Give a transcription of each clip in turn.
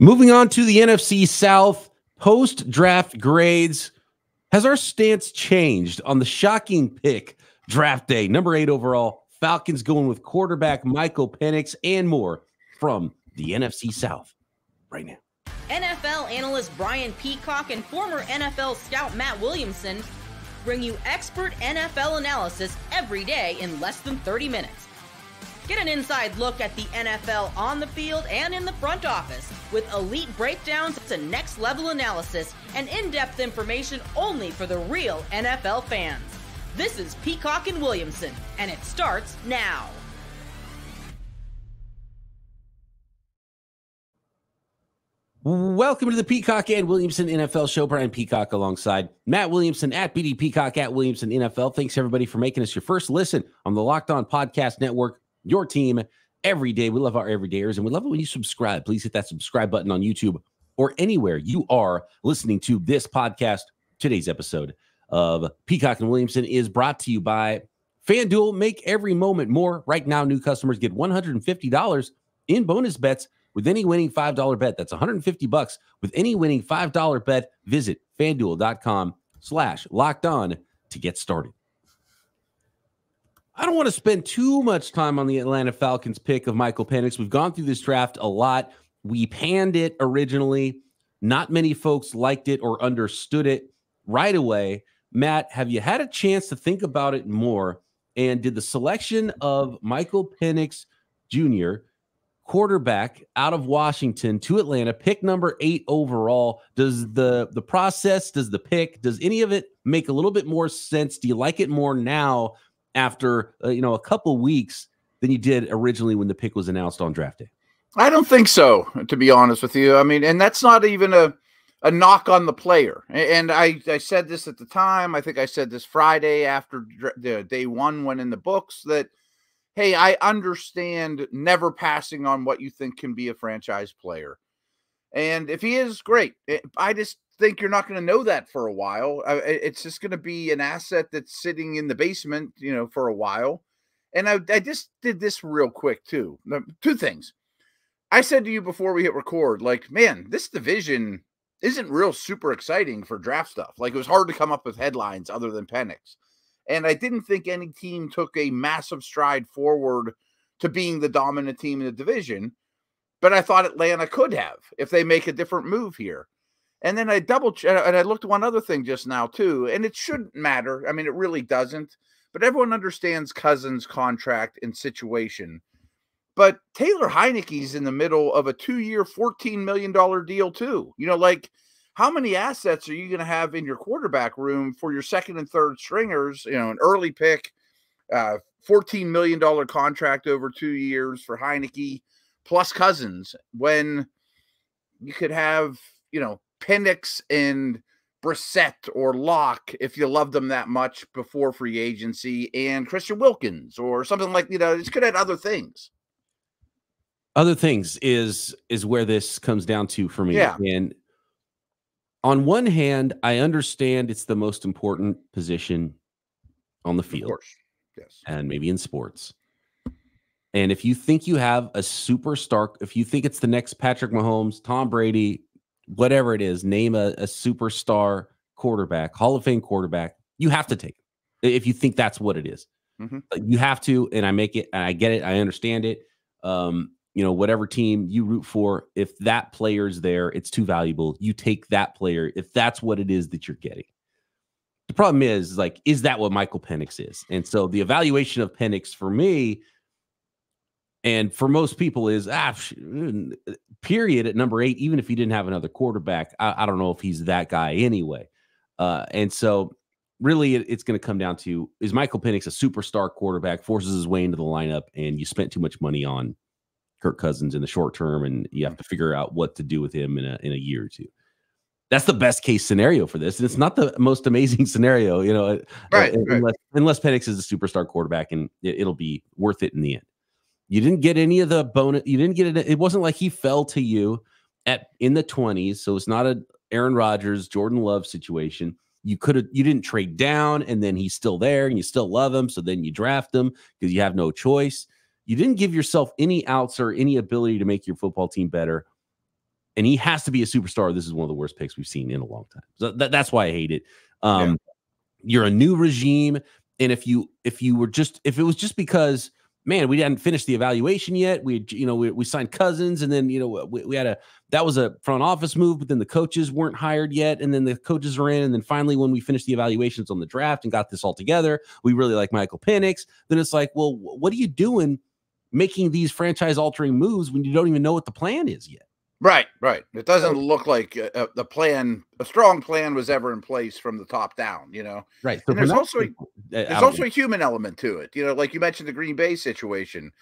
Moving on to the NFC South post draft grades. Has our stance changed on the shocking pick draft day? Number eight overall, Falcons going with quarterback Michael Penix and more from the NFC South right now. NFL analyst Brian Peacock and former NFL scout Matt Williamson bring you expert NFL analysis every day in less than 30 minutes. Get an inside look at the NFL on the field and in the front office with elite breakdowns to next level analysis and in depth information only for the real NFL fans. This is Peacock and Williamson, and it starts now. Welcome to the Peacock and Williamson NFL show. Brian Peacock alongside Matt Williamson at BD Peacock at Williamson NFL. Thanks everybody for making us your first listen on the Locked On Podcast Network, your team every day. We love our everydayers and we love it when you subscribe. Please hit that subscribe button on YouTube or anywhere you are listening to this podcast. Today's episode of Peacock and Williamson is brought to you by FanDuel. Make every moment more. Right now, new customers get $150 in bonus bets with any winning $5 bet. That's 150 bucks with any winning $5 bet. Visit fanduel.com slash locked on to get started. I don't want to spend too much time on the Atlanta Falcons pick of Michael Penix. We've gone through this draft a lot. We panned it originally. Not many folks liked it or understood it right away. Matt, have you had a chance to think about it more? And did the selection of Michael Penix Jr quarterback out of Washington to Atlanta, pick number eight overall. Does the the process, does the pick, does any of it make a little bit more sense? Do you like it more now after uh, you know a couple weeks than you did originally when the pick was announced on draft day? I don't think so, to be honest with you. I mean, and that's not even a a knock on the player. And I I said this at the time. I think I said this Friday after the day one went in the books that hey, I understand never passing on what you think can be a franchise player. And if he is great, I just think you're not going to know that for a while. Uh, it's just going to be an asset that's sitting in the basement, you know, for a while. And I, I just did this real quick too. Uh, two things. I said to you before we hit record, like, man, this division isn't real super exciting for draft stuff. Like, it was hard to come up with headlines other than Penix. And I didn't think any team took a massive stride forward to being the dominant team in the division. But I thought Atlanta could have if they make a different move here. And then I double and I looked at one other thing just now too, and it shouldn't matter. I mean, it really doesn't. But everyone understands Cousins' contract and situation. But Taylor Heinicke's in the middle of a two-year, $14 million deal, too. You know, like how many assets are you going to have in your quarterback room for your second and third stringers? You know, an early pick, uh, $14 million contract over two years for Heinicke plus Cousins when you could have, you know, Penix and Brissett or Lock if you loved them that much before free agency and Christian Wilkins or something like, you know, this could have other things other things is is where this comes down to for me yeah. and on one hand, I understand it's the most important position on the field. Yes. And maybe in sports. And if you think you have a superstar, if you think it's the next Patrick Mahomes, Tom Brady, whatever it is, name a, a superstar quarterback, Hall of Fame quarterback, you have to take it. If you think that's what it is. Mm-hmm. You have to, and I make it, and I get it, I understand it. Um, you know, whatever team you root for, if that player's there, it's too valuable. You take that player if that's what it is that you're getting. The problem is, like, is that what Michael Penix is? And so the evaluation of Penix for me and for most people is ah, period at number eight, even if he didn't have another quarterback. I, I don't know if he's that guy anyway. Uh, and so really it, it's going to come down to is Michael Penix a superstar quarterback, forces his way into the lineup, and you spent too much money on Kirk Cousins in the short term, and you have to figure out what to do with him in a in a year or two. That's the best case scenario for this, and it's not the most amazing scenario, you know. Uh, right, unless right. unless Penix is a superstar quarterback, and it, will be worth it in the end. You didn't get any of the bonus. You didn't get it. It wasn't like he fell to you at in the twenties, so it's not a Aaron Rodgers, Jordan Love situation. You could have you didn't trade down, and then he's still there, and you still love him, so then you draft him because you have no choice you didn't give yourself any outs or any ability to make your football team better. and he has to be a superstar. This is one of the worst picks we've seen in a long time. So that, that's why I hate it. Um, yeah. You're a new regime, and if you if you were just if it was just because man, we hadn't finished the evaluation yet. We, you know, we, we signed Cousins, and then you know we, we had a that was a front office move, but then the coaches weren't hired yet, and then the coaches are in, and then finally when we finished the evaluations on the draft and got this all together, we really like Michael Penix. Then it's like, well, what are you doing, making these franchise altering moves when you don't even know what the plan is yet? Right, right. It doesn't look like uh, the plan, a strong plan, was ever in place from the top down. You know, right. So there's also a, there's also a human element to it. You know, like you mentioned the Green Bay situation.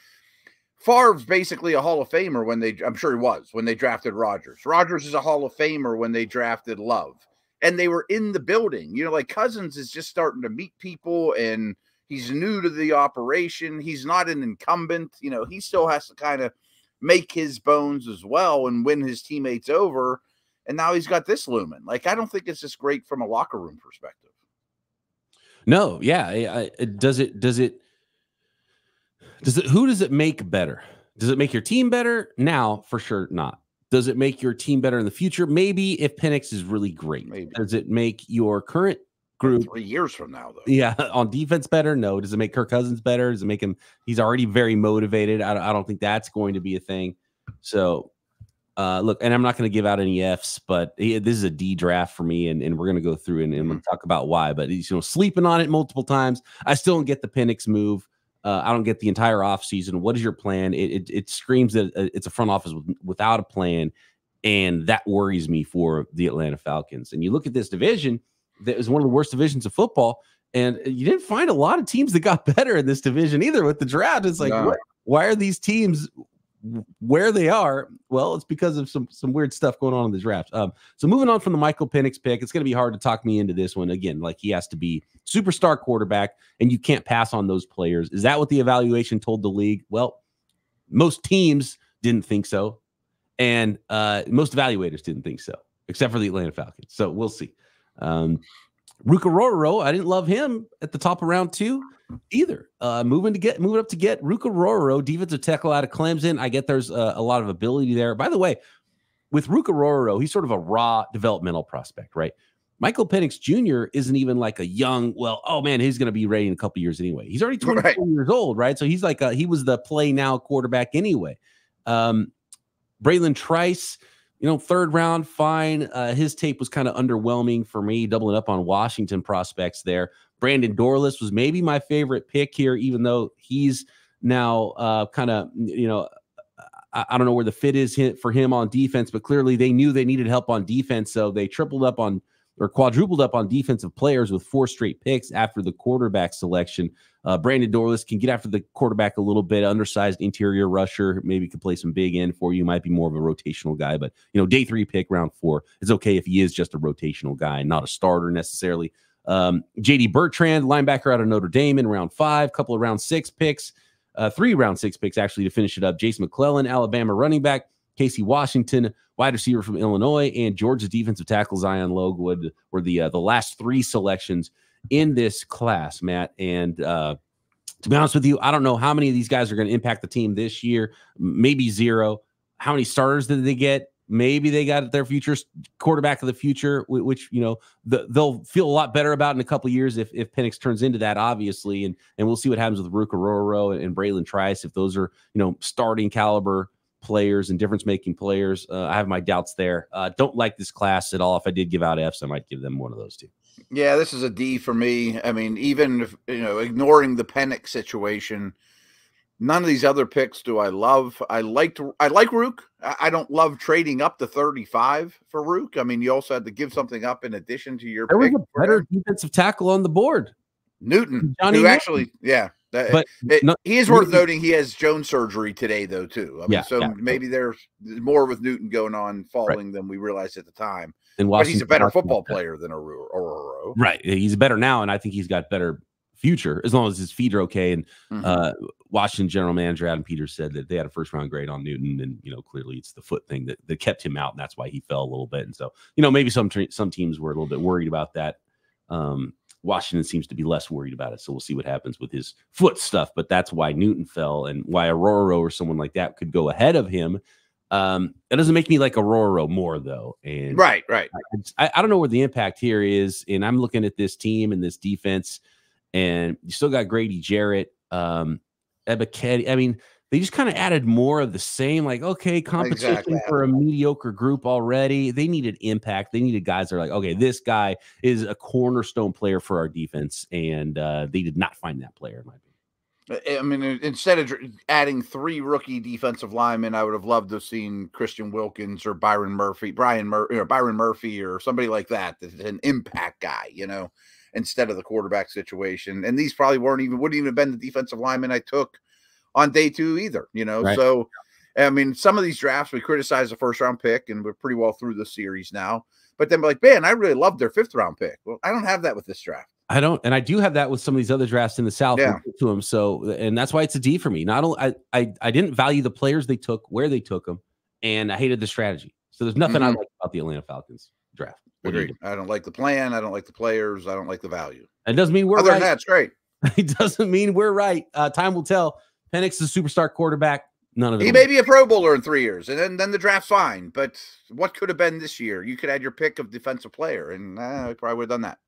Favre's basically a Hall of Famer when they, I'm sure he was when they drafted Rodgers. Rodgers is a Hall of Famer when they drafted Love, and they were in the building. You know, like Cousins is just starting to meet people and he's new to the operation. He's not an incumbent. You know, he still has to kind of make his bones as well and win his teammates over. And now he's got this looming. Like, I don't think it's just great from a locker room perspective. No, yeah. I, I, does it, does it, does it, who does it make better? Does it make your team better? Now, for sure, not. Does it make your team better in the future? Maybe if Penix is really great. Maybe. Does it make your current group. Three years from now, though. Yeah, on defense better. No. Does it make Kirk Cousins better? Does it make him? He's already very motivated. I, I don't think that's going to be a thing. So, uh, look, and I'm not going to give out any Fs, but he, this is a D draft for me, and, and we're going to go through and, and mm-hmm. talk about why. But he's you know sleeping on it multiple times. I still don't get the Penix move. Uh, I don't get the entire offseason. What is your plan? It, it, it screams that uh, it's a front office with, without a plan, and that worries me for the Atlanta Falcons. And you look at this division that was one of the worst divisions of football. And you didn't find a lot of teams that got better in this division either with the draft. It's like, no. why are these teams where they are? Well, it's because of some some weird stuff going on in the draft. Um, so moving on from the Michael Penix pick, it's going to be hard to talk me into this one again. Like he has to be superstar quarterback, and you can't pass on those players. Is that what the evaluation told the league? Well, most teams didn't think so, and uh, most evaluators didn't think so, except for the Atlanta Falcons. So we'll see. Um, Ruke Orhorhoro, I didn't love him at the top of round two either. Uh, moving to get moving up to get Ruke Orhorhoro, defensive tackle out of Clemson. I get there's a, a lot of ability there. By the way, with Ruke Orhorhoro, he's sort of a raw developmental prospect, right? Michael Penix Jr. isn't even like a young, well, oh man, he's going to be ready in a couple years anyway. He's already 24 right. years old, right? So he's like a, he was the play now quarterback anyway. Um, Bralen Trice, you know, third round, fine. Uh, his tape was kind of underwhelming for me, doubling up on Washington prospects there. Brandon Dorlus was maybe my favorite pick here, even though he's now uh, kind of, you know, I, I, don't know where the fit is for him on defense, but clearly they knew they needed help on defense. So they tripled up on or quadrupled up on defensive players with four straight picks after the quarterback selection. Uh, Brandon Dorlus can get after the quarterback a little bit, undersized interior rusher, maybe could play some big end for you. Might be more of a rotational guy, but you know, day three pick, round four, it's okay if he is just a rotational guy, not a starter necessarily. Um, JD Bertrand, linebacker out of Notre Dame in round five, couple of round six picks, uh, three round six picks actually to finish it up. Jason McClellan, Alabama running back. Casey Washington, wide receiver from Illinois, and Georgia's defensive tackle Zion Logwood were the uh, the last three selections in this class, Matt. And uh, to be honest with you, I don't know how many of these guys are going to impact the team this year. Maybe zero. How many starters did they get? Maybe they got their future quarterback of the future, which you know the, they'll feel a lot better about in a couple years if if Penix turns into that, obviously, and and we'll see what happens with Ruke Orhorhoro and, Bralen Trice if those are you know starting caliber players and difference making players. Uh, I have my doubts there. Uh, don't like this class at all. If I did give out Fs, I might give them one of those two. Yeah, this is a D for me. I mean, even if, you know, ignoring the Penix situation, none of these other picks do I love. I liked I like Rook. I don't love trading up to 35 for Rook. I mean, you also had to give something up in addition to your there was a better defensive tackle on the board. Newton, Johnny who Newton. actually, yeah, but it, no, he is worth noting. He has Jones surgery today, though, too. I mean, yeah, so yeah. maybe there's more with Newton going on falling right. than we realized at the time. And but he's a better football player than Orhorhoro. Right, he's better now, and I think he's got better future as long as his feet are okay. And mm-hmm. uh, Washington general manager Adam Peters said that they had a first round grade on Newton, and you know clearly it's the foot thing that, that kept him out, and that's why he fell a little bit. And so you know maybe some some teams were a little bit worried about that. Um, Washington seems to be less worried about it. So we'll see what happens with his foot stuff. But that's why Newton fell and why Orhorhoro or someone like that could go ahead of him. Um, it doesn't make me like Orhorhoro more though. And right, right. I, I, don't know where the impact here is. And I'm looking at this team and this defense, and you still got Grady Jarrett, um, Ebiketie. I mean, they just kind of added more of the same, like, okay, competition exactly. for a mediocre group already. They needed impact. They needed guys that are like, okay, this guy is a cornerstone player for our defense. And uh, they did not find that player, in my opinion. I mean, instead of adding three rookie defensive linemen, I would have loved to have seen Christian Wilkins or Byron Murphy, Brian Mur- or Byron Murphy, or somebody like that. That's an impact guy, you know, instead of the quarterback situation. And these probably weren't even wouldn't even have been the defensive linemen I took on day two either, you know. Right. So, I mean, some of these drafts we criticize the first round pick, and we're pretty well through the series now. But then, like, man, I really loved their fifth round pick. Well, I don't have that with this draft. I don't, and I do have that with some of these other drafts in the South yeah. to them. So, and that's why it's a D for me. Not only I, I, I didn't value the players they took, where they took them, and I hated the strategy. So there's nothing mm-hmm. I like about the Atlanta Falcons draft. Agreed. I don't like the plan. I don't like the players. I don't like the value. It doesn't mean we're other right. than that's great. it doesn't mean we're right. Uh, time will tell. Penix is a superstar quarterback. None of it. He may be a Pro Bowler in three years, and then, then the draft's fine. But what could have been this year? You could add your pick of defensive player, and uh, I probably would have done that.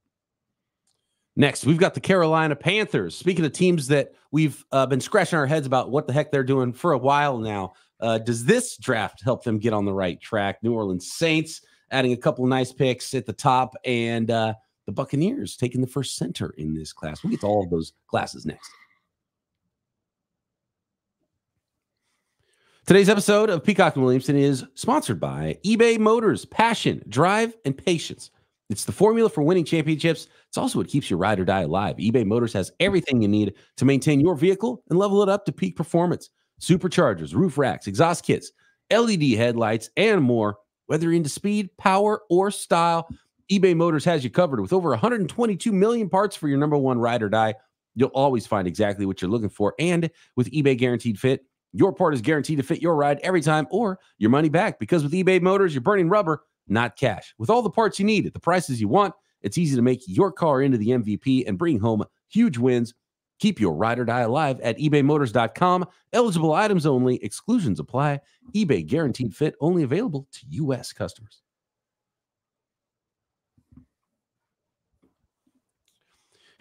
Next, we've got the Carolina Panthers. Speaking of teams that we've uh, been scratching our heads about what the heck they're doing for a while now, uh, does this draft help them get on the right track? New Orleans Saints adding a couple nice picks at the top, and uh, the Buccaneers taking the first center in this class. We'll get to all of those classes next. Today's episode of Peacock and Williamson is sponsored by eBay Motors. Passion, drive, and patience. It's the formula for winning championships. It's also what keeps your ride or die alive. eBay Motors has everything you need to maintain your vehicle and level it up to peak performance. Superchargers, roof racks, exhaust kits, LED headlights, and more. Whether you're into speed, power, or style, eBay Motors has you covered with over 122 million parts for your number one ride or die. You'll always find exactly what you're looking for. And with eBay Guaranteed Fit, your part is guaranteed to fit your ride every time or your money back because with eBay Motors, you're burning rubber, not cash. With all the parts you need at the prices you want, it's easy to make your car into the MVP and bring home huge wins. Keep your ride or die alive at ebaymotors.com. Eligible items only, exclusions apply. eBay guaranteed fit only available to U.S. customers.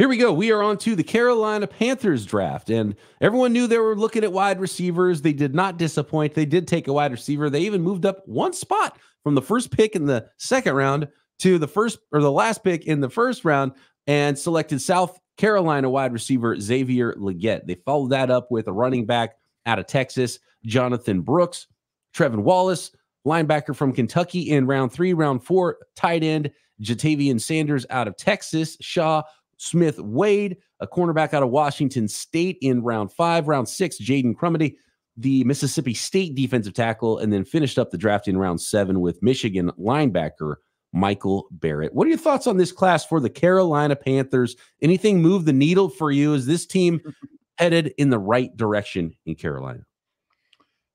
Here we go. We are on to the Carolina Panthers draft. And everyone knew they were looking at wide receivers. They did not disappoint. They did take a wide receiver. They even moved up one spot from the first pick in the second round to the first or the last pick in the first round and selected South Carolina wide receiver Xavier Legette. They followed that up with a running back out of Texas, Jonathan Brooks, Trevin Wallace, linebacker from Kentucky in round three, round four, tight end Ja'Tavion Sanders out of Texas, Chau Smith Wade, a cornerback out of Washington State in round five. Round six, Jaden Crumedy, the Mississippi State defensive tackle, and then finished up the draft in round seven with Michigan linebacker Michael Barrett. What are your thoughts on this class for the Carolina Panthers? Anything move the needle for you? Is this team headed in the right direction in Carolina?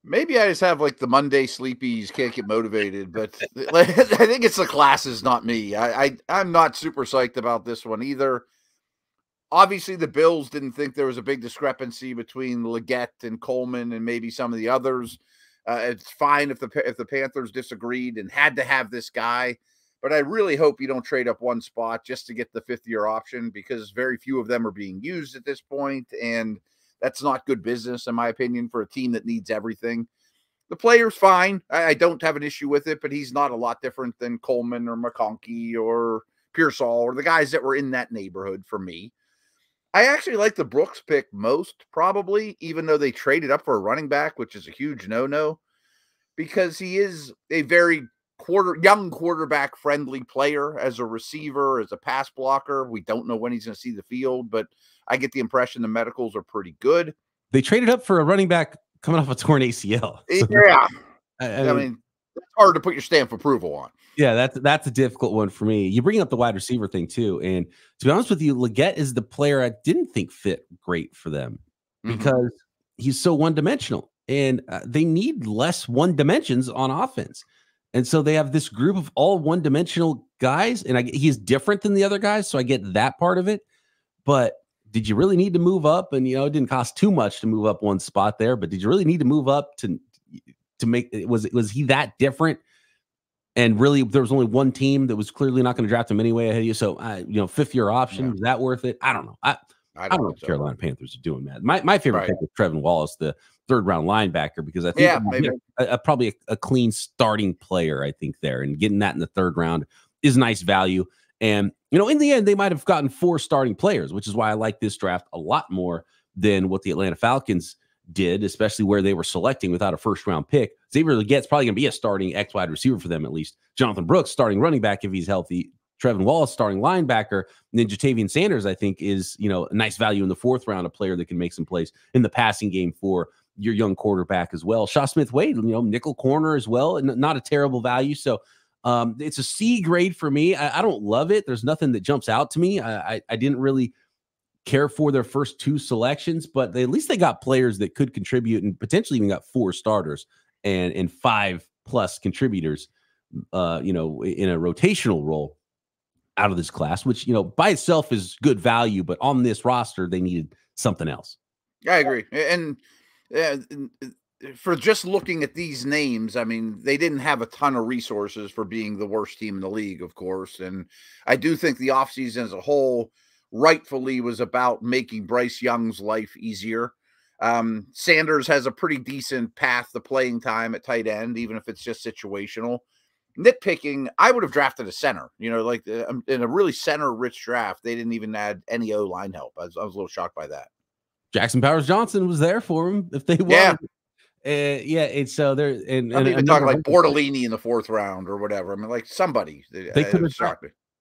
Maybe I just have like the Monday sleepies, can't get motivated, but I think it's the classes, not me. I, I I'm not super psyched about this one either. Obviously, the Bills didn't think there was a big discrepancy between Legette and Coleman and maybe some of the others. Uh, it's fine if the if the Panthers disagreed and had to have this guy, but I really hope you don't trade up one spot just to get the fifth year option because very few of them are being used at this point, and that's not good business, in my opinion, for a team that needs everything. The player's fine. I, I don't have an issue with it, but he's not a lot different than Coleman or McConkey or Pearsall or the guys that were in that neighborhood for me. I actually like the Brooks pick most, probably, even though they traded up for a running back, which is a huge no no, because he is a very quarter young quarterback friendly player as a receiver, as a pass blocker. We don't know when he's going to see the field, but I get the impression the medicals are pretty good. They traded up for a running back coming off a torn ACL. Eh, yeah. I, I, mean, it's hard to put your stamp of approval on. Yeah, that's that's a difficult one for me. You bring up the wide receiver thing too, and to be honest with you, Legette is the player I didn't think fit great for them mm-hmm. because he's so one dimensional, and uh, they need less one dimensions on offense. And so they have this group of all one dimensional guys, and I, he's different than the other guys, so I get that part of it. But did you really need to move up? And you know, it didn't cost too much to move up one spot there, but did you really need to move up to to make was was he that different? And really, there was only one team that was clearly not going to draft him anyway ahead of you. So, uh, you know, fifth year option Yeah. was that worth it? I don't know. I, I I don't know if so. Carolina Panthers are doing that. My my favorite Right. pick was Trevin Wallace, the third round linebacker, because I think Yeah, maybe. a, a- probably a, a clean starting player. I think there and getting that in the third round is nice value. And you know, in the end, they might have gotten four starting players, which is why I like this draft a lot more than what the Atlanta Falcons did, especially where they were selecting without a first round pick. Xavier Legette's probably going to be a starting X wide receiver for them at least. Jonathan Brooks starting running back if he's healthy. Trevin Wallace starting linebacker. And then Ja'Tavion Sanders, I think, is you know a nice value in the fourth round, a player that can make some plays in the passing game for your young quarterback as well. Chau Smith Wade, you know, nickel corner as well, and not a terrible value. So um, it's a C grade for me. I, I don't love it. There's nothing that jumps out to me. I, I, I didn't really care for their first two selections, but they, at least they got players that could contribute and potentially even got four starters and and five plus contributors. Uh, you know, in a rotational role out of this class, which you know by itself is good value, but on this roster they needed something else. I agree. And uh, for just looking at these names, I mean, they didn't have a ton of resources for being the worst team in the league, of course. And I do think the offseason as a whole rightfully was about making Bryce Young's life easier. Um, Sanders has a pretty decent path to playing time at tight end, even if it's just situational. Nitpicking, I would have drafted a center, you know, like uh, in a really center rich draft. They didn't even add any O line help. I was, I was a little shocked by that. Jackson Powers Johnson was there for him if they Yeah. wanted. Uh, yeah, it's so there and, I'm even talking like Bortolini in the fourth round or whatever. I mean, like somebody. They could have.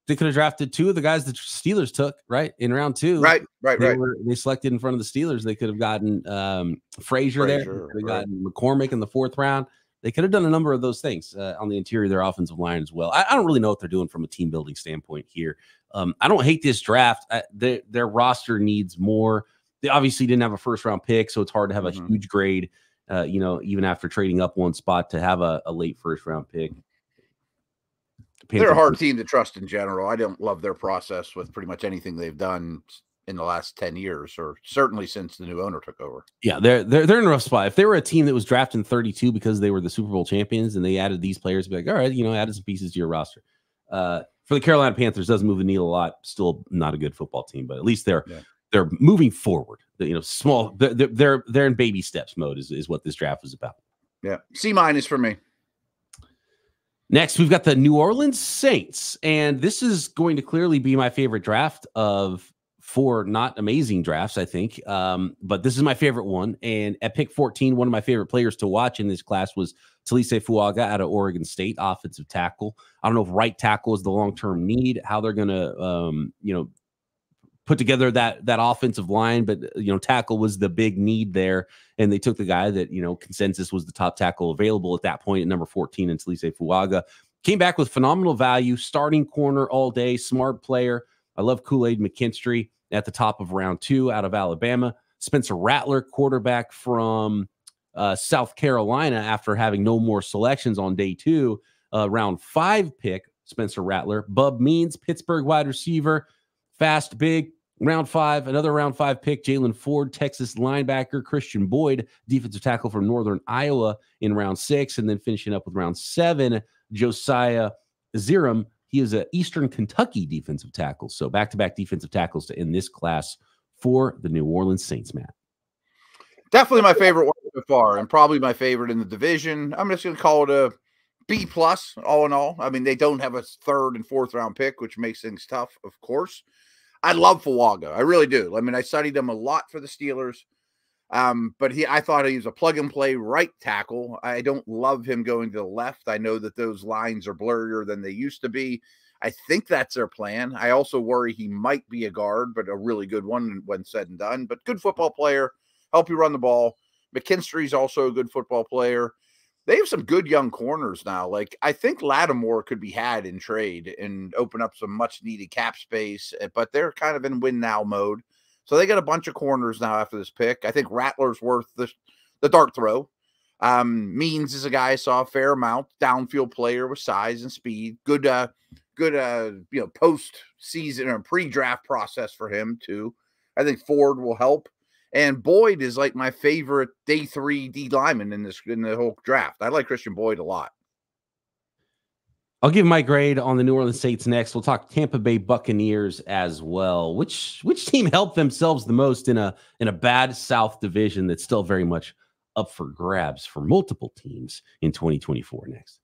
They could have drafted two of the guys the Steelers took right in round two. Right, right, They right. were they selected in front of the Steelers. They could have gotten um Frazier there. They Frazier, could have right. gotten McCormick in the fourth round. They could have done a number of those things uh, on the interior of their offensive line as well. I, I don't really know what they're doing from a team building standpoint here. Um, I don't hate this draft. I, their, their roster needs more. They obviously didn't have a first round pick, so it's hard to have Mhm. a huge grade. Uh, you know, even after trading up one spot to have a, a late first round pick. They're a hard team to trust in general. I don't love their process with pretty much anything they've done in the last 10 years, or certainly since the new owner took over. Yeah, they're they're they're in a rough spot. If they were a team that was drafting 32 because they were the Super Bowl champions and they added these players, be like, all right, you know, added some pieces to your roster. Uh, for the Carolina Panthers, doesn't move the needle a lot. Still not a good football team, but at least they're Yeah. they're moving forward. You know, small. They're they're- they're they're in baby steps mode. Is is what this draft was about. Yeah. C minus for me. Next, we've got the New Orleans Saints, and this is going to clearly be my favorite draft of four not amazing drafts, I think. Um, but this is my favorite one. And at pick 14, one of my favorite players to watch in this class was Taliese Fuaga out of Oregon State, offensive tackle. I don't know if right tackle is the long term need, how they're going to, um, you know, put together that that offensive line, but you know, tackle was the big need there, and they took the guy that you know consensus was the top tackle available at that point at number 14 in Taliese Fuaga. Came back with phenomenal value, starting corner all day, smart player. I love Kool Aid McKinstry at the top of round two out of Alabama. Spencer Rattler, quarterback from uh, South Carolina, after having no more selections on day two, uh, round five pick, Spencer Rattler. Bub Means, Pittsburgh wide receiver, fast, big. Round five, another round five pick, Jaylan Ford, Texas linebacker, Khristian Boyd, defensive tackle from Northern Iowa in round six, and then finishing up with round seven, Josiah Ezirim. He is a Eastern Kentucky defensive tackle. So back to back defensive tackles to end this class for the New Orleans Saints, Matt. Definitely my favorite one so far, and probably my favorite in the division. I'm just going to call it a B plus, all in all. I mean, they don't have a third and fourth round pick, which makes things tough, of course. I love Fuaga. I really do. I mean, I studied him a lot for the Steelers. Um, but he I thought he was a plug and play right tackle. I don't love him going to the left. I know that those lines are blurrier than they used to be. I think that's their plan. I also worry he might be a guard, but a really good one when said and done. But good football player, help you run the ball. McKinstry's also a good football player. They have some good young corners now. Like I think Lattimore could be had in trade and open up some much needed cap space, eh, but they're kind of in win now mode. So they got a bunch of corners now after this pick. I think Rattler's worth the the dart throw. Um, Means is a guy I saw a fair amount, downfield player with size and speed. Good, uh, good, uh, you know, post season or pre draft process for him too. I think Ford will help. And Boyd is like my favorite day three D lineman in this in the whole draft. I like Khristian Boyd a lot. I'll give my grade on the New Orleans Saints next. We'll talk Tampa Bay Buccaneers as well. Which which team helped themselves the most in a in a bad South division that's still very much up for grabs for multiple teams in 2024 next.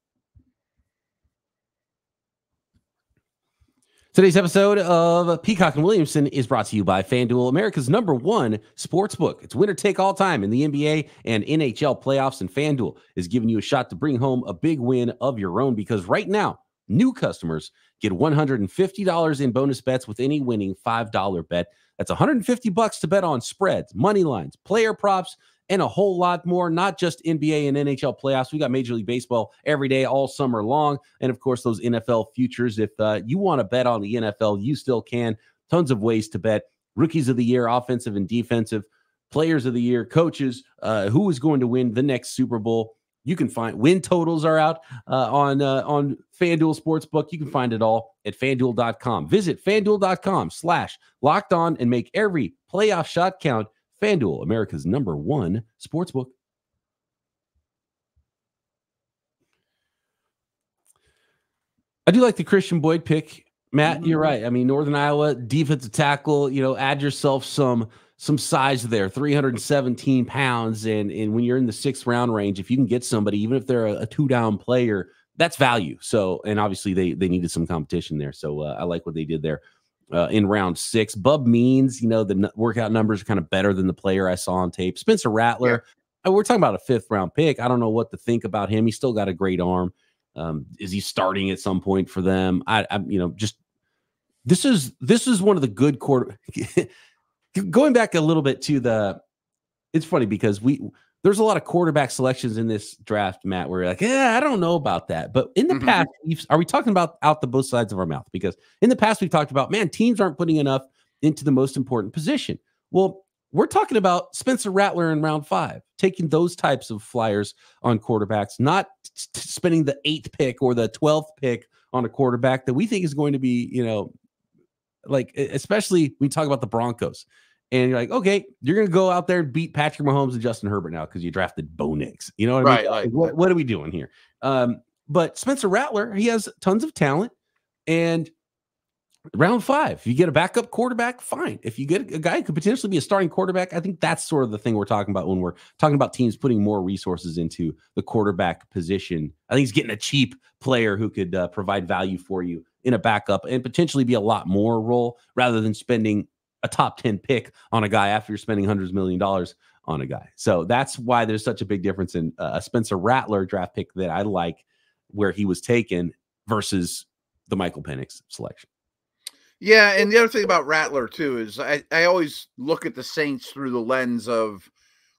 Today's episode of Peacock and Williamson is brought to you by FanDuel, America's number one sports book. It's winner take all time in the NBA and NHL playoffs, and FanDuel is giving you a shot to bring home a big win of your own because right now, new customers get $150 in bonus bets with any winning $5 bet. That's 150 bucks to bet on spreads, money lines, player props, and a whole lot more, not just NBA and NHL playoffs. We got Major League Baseball every day, all summer long. And of course, those NFL futures. If uh, you want to bet on the NFL, you still can. Tons of ways to bet. Rookies of the year, offensive and defensive, players of the year, coaches, uh, who is going to win the next Super Bowl. You can find win totals are out uh, on uh, on FanDuel Sportsbook. You can find it all at fanduel.com. Visit fanduel.com slash locked on and make every playoff shot count. FanDuel, America's number one sportsbook. I do like the Khristian Boyd pick. Matt, mm-hmm. you're right. I mean, Northern Iowa defensive tackle, you know, add yourself some some size there, 317 pounds. And, and when you're in the sixth round range, if you can get somebody, even if they're a, a two down player, that's value. So, and obviously they they needed some competition there. So uh, I like what they did there uh, in round six. Bub Means, you know, the n- workout numbers are kind of better than the player I saw on tape. Spencer Rattler, yeah. uh, we're talking about a fifth round pick. I don't know what to think about him. He's still got a great arm. Um, is he starting at some point for them? I, I you know, just this is this is one of the good quarter. going back a little bit to the, it's funny because we there's a lot of quarterback selections in this draft, Matt, where you're like, yeah, I don't know about that. But in the mm-hmm. past, are we talking about out the both sides of our mouth? Because in the past, we've talked about, man, teams aren't putting enough into the most important position. Well, we're talking about Spencer Rattler in round five, taking those types of flyers on quarterbacks, not t- spending the eighth pick or the 12th pick on a quarterback that we think is going to be, you know, like, especially when you talk about the Broncos and you're like, okay, you're gonna go out there and beat Patrick Mahomes and Justin Herbert now because you drafted Bo Nix. You know what right, I mean? Like, what, what, are we doing here? Um, but Spencer Rattler, he has tons of talent, and round five, if you get a backup quarterback, fine. If you get a guy who could potentially be a starting quarterback, I think that's sort of the thing we're talking about when we're talking about teams putting more resources into the quarterback position. I think he's getting a cheap player who could uh, provide value for you in a backup and potentially be a lot more role rather than spending a top 10 pick on a guy after you're spending hundreds of million dollars on a guy. So that's why there's such a big difference in uh, a Spencer Rattler draft pick that I like where he was taken versus the Michael Penix selection. Yeah, and the other thing about Rattler too is I, I always look at the Saints through the lens of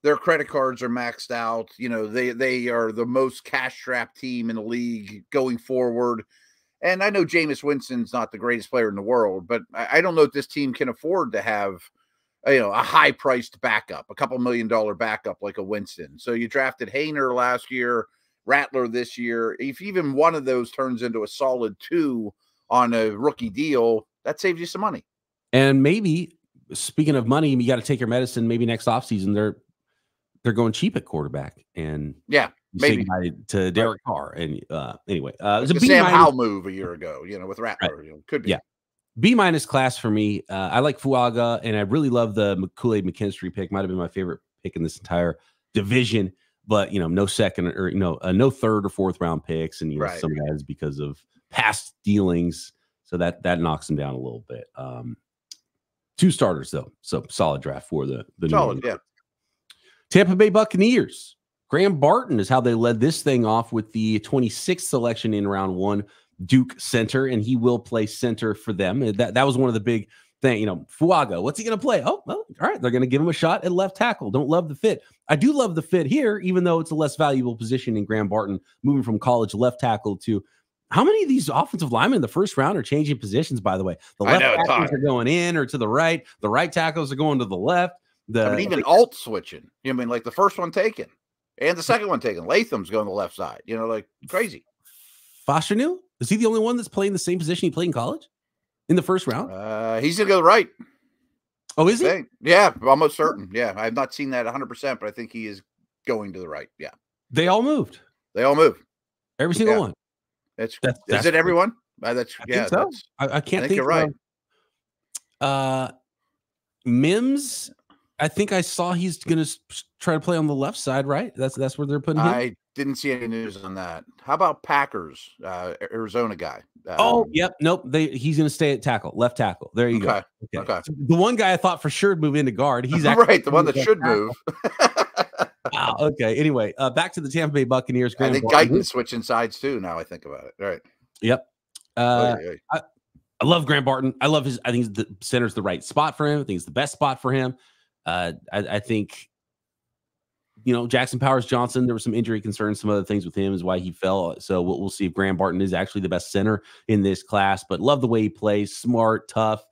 their credit cards are maxed out. You know, they they are the most cash strapped team in the league going forward. And I know Jameis Winston's not the greatest player in the world, but I don't know if this team can afford to have uh, you know a high priced backup, a couple million dollar backup like a Winston. So you drafted Haener last year, Rattler this year. If even one of those turns into a solid two on a rookie deal, that saves you some money. And maybe speaking of money, you got to take your medicine. Maybe next offseason they're they're going cheap at quarterback. And yeah, maybe to Derek Carr. And uh, anyway, uh, it was a B Sam Howell move a year ago. You know, with Rattler, right. you know, could be. Yeah. B minus class for me. Uh, I like Fuaga, and I really love the Kool Aid McKinstry pick. Might have been my favorite pick in this entire division. But you know, no second or you know, uh, no third or fourth round picks, and you know, right. some guys because of past dealings. So that that knocks him down a little bit. Um, two starters though, so solid draft for the the solid, yeah. Tampa Bay Buccaneers. Graham Barton is how they led this thing off with the 26th selection in round one, Duke center, and he will play center for them. That, that was one of the big thing, you know, Fuaga, what's he going to play? Oh, well, all right, they're going to give him a shot at left tackle. Don't love the fit. I do love the fit here, even though it's a less valuable position in Graham Barton, moving from college left tackle to how many of these offensive linemen in the first round are changing positions, by the way? The left know, tackles are going in or to the right, the right tackles are going to the left. The, I mean, even alt switching. You know, I mean, like the first one taken and the second one taken. Latham's going to the left side. You know, like crazy. Fashanu is he the only one that's playing the same position he played in college in the first round? Uh, he's going to go right. Oh, is he? Yeah, almost certain. Yeah, I've not seen that 100, percent but I think he is going to the right. Yeah, they all moved. They all moved. Every single yeah. one. That's, that's, that's is it. Everyone? Uh, that's I yeah. So. That's, I, I, can't I think, think. You're right. uh, Mims. I think I saw he's going to try to play on the left side. Right. That's that's where they're putting him. I didn't see any news on that. How about Packers? Uh, Arizona guy. Um, oh, yep. Nope. They he's going to stay at tackle, left tackle. There you okay, go. Okay. okay. So the one guy I thought for sure would move into guard. He's right. The one that should tackle. move. wow. Okay. Anyway, uh, back to the Tampa Bay Buccaneers. I think Guyton's switching sides too. Now I think about it. All right. Yep. Uh. I, I, love Grant Barton. I love his. I think the center's the right spot for him. I think it's the best spot for him. Uh, I, I think you know, Jackson Powers Johnson, there was some injury concerns, some other things with him is why he fell. So we'll, we'll, see if Graham Barton is actually the best center in this class. But love the way he plays, smart, tough.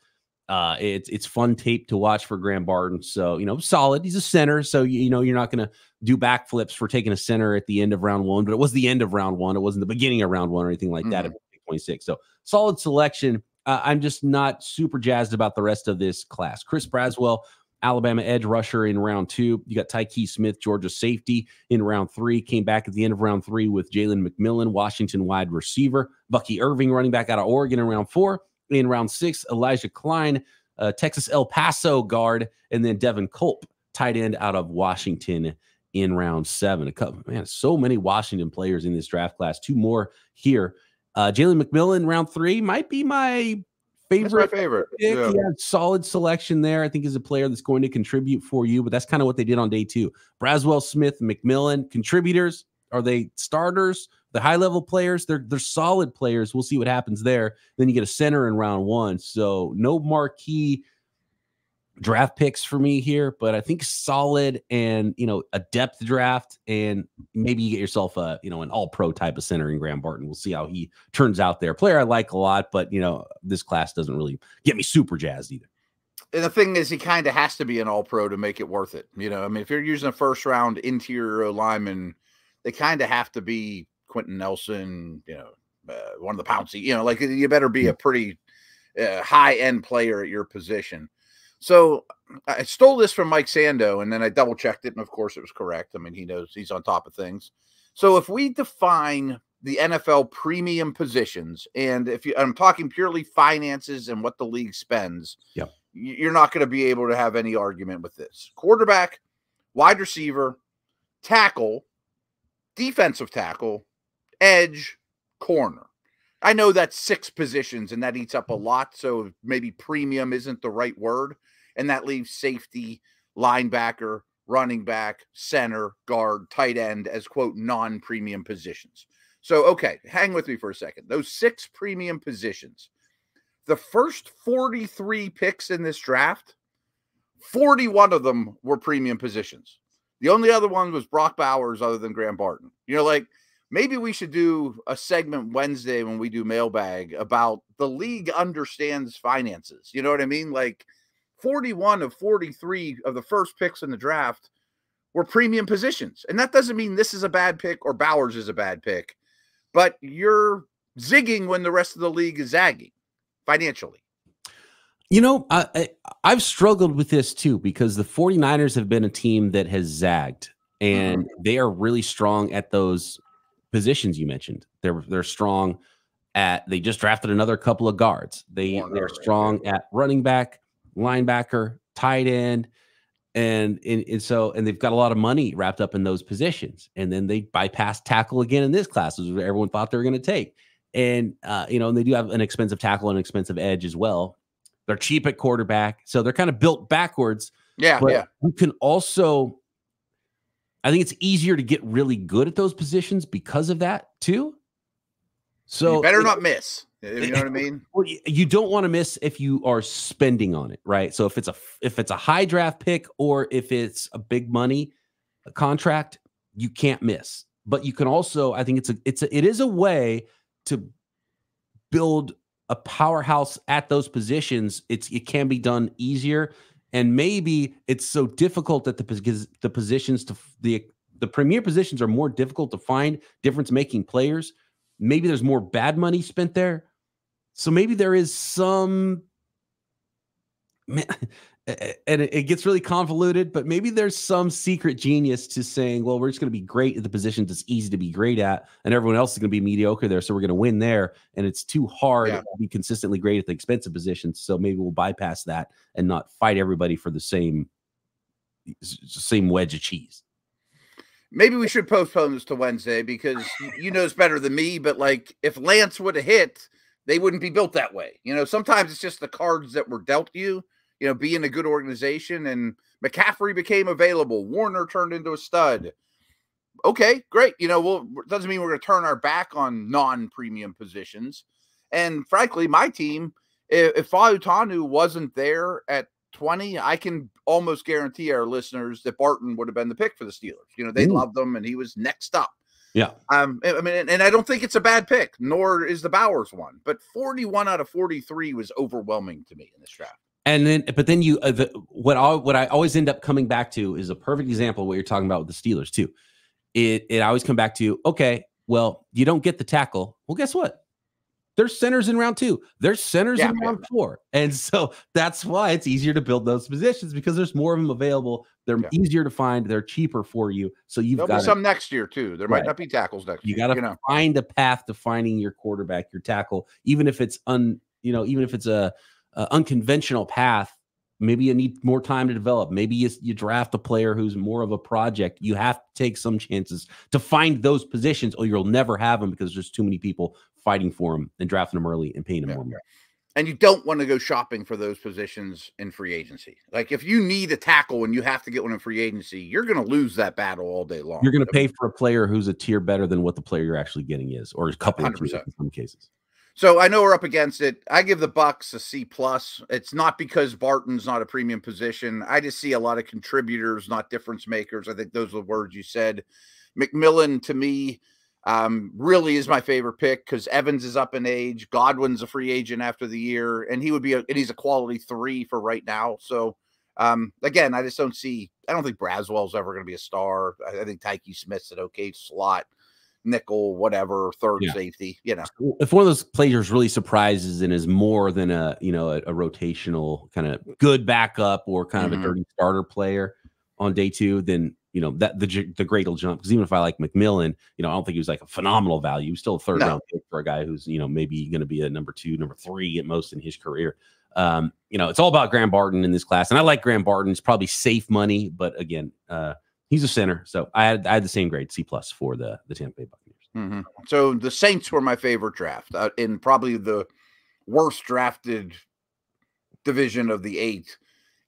Uh, it's it's fun tape to watch for Graham Barton. So you know, solid. He's a center, so you, you know you're not going to do backflips for taking a center at the end of round one. But it was the end of round one. It wasn't the beginning of round one or anything like mm-hmm. that. 26. So solid selection. Uh, I'm just not super jazzed about the rest of this class. Chris Braswell Alabama edge rusher in round two. You got Tykee Smith, Georgia safety in round three. Came back at the end of round three with Jalen McMillan, Washington wide receiver. Bucky Irving running back out of Oregon in round four. In round six, Elijah Klein, uh, Texas El Paso guard, and then Devin Culp, tight end out of Washington in round seven. A couple, man, so many Washington players in this draft class. Two more here. Uh, Jalen McMillan, round three, might be my favorite. That's my favorite. Pick. Yeah. yeah, solid selection there. I think is a player that's going to contribute for you, but that's kind of what they did on day two. Braswell, Smith, McMillan, contributors. Are they starters? The high level players, they're they're solid players. We'll see what happens there. Then you get a center in round one. So no marquee draft picks for me here, but I think solid and you know a depth draft, and maybe you get yourself a you know an all pro type of center in Graham Barton. We'll see how he turns out there. Player I like a lot, but you know this class doesn't really get me super jazzed either. And the thing is, he kind of has to be an all pro to make it worth it. You know, I mean, if you're using a first round interior lineman, they kind of have to be Quenton Nelson, you know, uh, one of the Pouncey, you know, like you better be a pretty uh, high end player at your position. So I stole this from Mike Sando and then I double checked it. And of course, it was correct. I mean, he knows he's on top of things. So if we define the NFL premium positions, and if you, I'm talking purely finances and what the league spends, yep. you're not going to be able to have any argument with this. Quarterback, wide receiver, tackle, defensive tackle, edge, corner. I know that's six positions and that eats up a mm. lot. So maybe premium isn't the right word and that leaves safety, linebacker, running back, center, guard, tight end as quote non premium positions. So, okay, hang with me for a second. Those six premium positions, the first 43 picks in this draft, 41 of them were premium positions. The only other one was Brock Bowers, other than Graham Barton. You know, like maybe we should do a segment Wednesday when we do mailbag about the league understands finances. You know what I mean? Like, 41 of 43 of the first picks in the draft were premium positions. And that doesn't mean this is a bad pick or Bowers is a bad pick, but you're zigging when the rest of the league is zagging financially. You know, I, I, have struggled with this too because the 49ers have been a team that has zagged and mm-hmm. they are really strong at those positions you mentioned. They're they're strong at they just drafted another couple of guards. They they're strong at running back linebacker, tight end, and, and and so and they've got a lot of money wrapped up in those positions. And then they bypass tackle again in this class, which everyone thought they were going to take. And uh, you know, and they do have an expensive tackle and expensive edge as well. They're cheap at quarterback, so they're kind of built backwards. Yeah, but yeah. You can also, I think it's easier to get really good at those positions because of that too. So you better it, not miss. You know what I mean? Well, you don't want to miss if you are spending on it, right? So if it's a if it's a high draft pick or if it's a big money uh, contract, you can't miss. But you can also, I think it's a it's a, it is a way to build a powerhouse at those positions. It's it can be done easier, and maybe it's so difficult that the the positions to the the premier positions are more difficult to find difference making players. Maybe there's more bad money spent there so maybe there is some and it gets really convoluted, but maybe there's some secret genius to saying, well, we're just going to be great at the positions it's easy to be great at, and everyone else is going to be mediocre there. So we're going to win there. And it's too hard yeah. to be consistently great at the expensive positions. So maybe we'll bypass that and not fight everybody for the same same wedge of cheese. Maybe we should postpone this to Wednesday because you know it's better than me. But like, if Lance would have hit, they wouldn't be built that way. You know, sometimes it's just the cards that were dealt you you know, be in a good organization. And McCaffrey became available. Warner turned into a stud. Okay, great. You know, well, doesn't mean we're going to turn our back on non-premium positions. And frankly, my team, if, if Fautanu wasn't there at 20, I can almost guarantee our listeners that Barton would have been the pick for the Steelers. You know, they loved him and he was next up. Yeah. Um, I mean, and I don't think it's a bad pick, nor is the Bowers one, but 41 out of 43 was overwhelming to me in this draft. And then, but then you, uh, the, what I what I always end up coming back to is a perfect example of what you're talking about with the Steelers too. It it always come back to you, okay, well you don't get the tackle. Well, guess what? There's centers in round two. There's centers yeah, in round yeah. four, and so that's why it's easier to build those positions because there's more of them available. They're yeah. easier to find. They're cheaper for you. So you've There'll got some next year too. There right. might not be tackles next. You got to you know. find a path to finding your quarterback, your tackle, even if it's un, you know, even if it's a uh, unconventional path, maybe you need more time to develop. Maybe you, you draft a player who's more of a project. You have to take some chances to find those positions, or you'll never have them because there's too many people fighting for them and drafting them early and paying them yeah. more. And you don't want to go shopping for those positions in free agency. Like if you need a tackle and you have to get one in free agency, you're going to lose that battle all day long. You're going to pay for a player who's a tier better than what the player you're actually getting is, or a couple 100%. of tiers in some cases. So I know we're up against it. I give the Bucs a C plus. It's not because Barton's not a premium position. I just see a lot of contributors, not difference makers. I think those are the words you said. McMillan to me um, really is my favorite pick because Evans is up in age. Godwin's a free agent after the year, and he would be a and he's a quality three for right now. So um, again, I just don't see. I don't think Braswell's ever going to be a star. I, I think Tykee Smith's an okay slot nickel, whatever, third yeah. safety, you know. If one of those players really surprises and is more than a, you know, a, a rotational kind of good backup or kind mm-hmm. of a mm-hmm. dirty starter player on day two, then you know that the the grade will jump. Because even if I like McMillan, you know, I don't think he was like a phenomenal value. He's still a third no. round pick for a guy who's you know maybe going to be a number two, number three at most in his career. Um, you know, it's all about Graham Barton in this class, and I like Graham Barton. It's probably safe money, but again, uh, he's a center. So I had I had the same grade, C plus for the the Tampa Bay Buccaneers. Mm-hmm. So the Saints were my favorite draft uh, in probably the worst drafted division of the eight.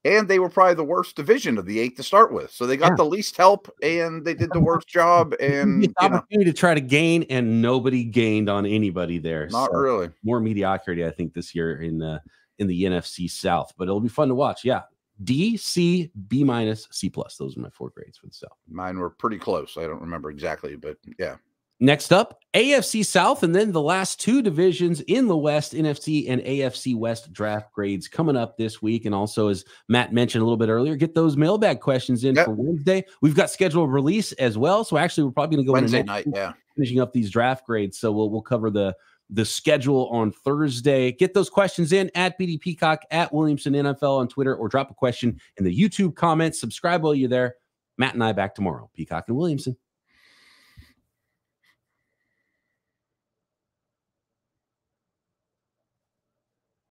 And they were probably the worst division of the eight to start with. So they got yeah. the least help and they did the worst job. And the opportunity know, to try to gain, and nobody gained on anybody there. Not so really. More mediocrity, I think, this year in the in the NFC South. But it'll be fun to watch. Yeah. D, C, B minus, C plus. Those are my four grades for the South. Mine were pretty close. I don't remember exactly, but yeah. Next up, AFC South, and then the last two divisions in the West, NFC and AFC West draft grades coming up this week. And also, as Matt mentioned a little bit earlier, get those mailbag questions in yep. for Wednesday. We've got scheduled release as well. So actually, we're probably going to go Wednesday night, yeah, finishing up these draft grades. So we'll we'll cover the the schedule on Thursday. Get those questions in at BD Peacock, at Williamson NFL on Twitter, or drop a question in the YouTube comments. Subscribe while you're there. Matt and I back tomorrow. Peacock and Williamson.